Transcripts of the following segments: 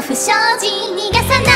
不祥事逃がさない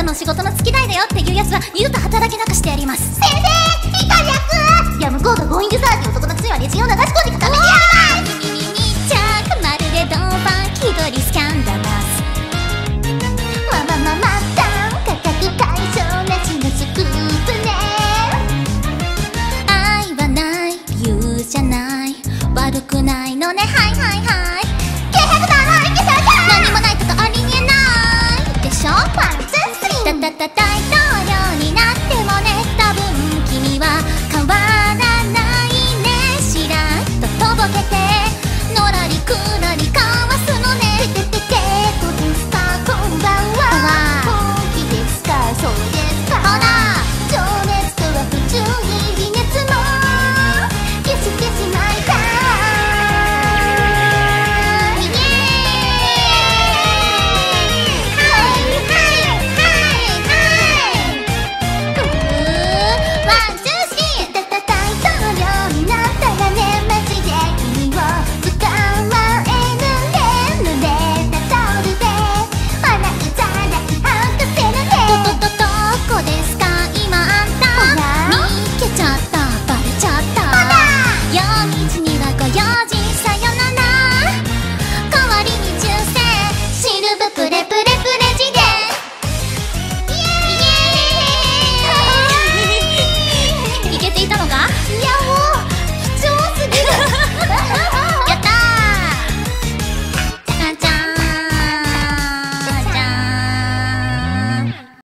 たの仕事の月代だよっていうやつは二度と働けなくしてやります。先生いや向こうがゴーイングサーテ男の靴にはレジを流し込んでくためにやばいまるでドーパン気取りスキャンダバスままままダン価格なしのスクープね。愛はない理由じゃない悪くないのね。はいはいはい。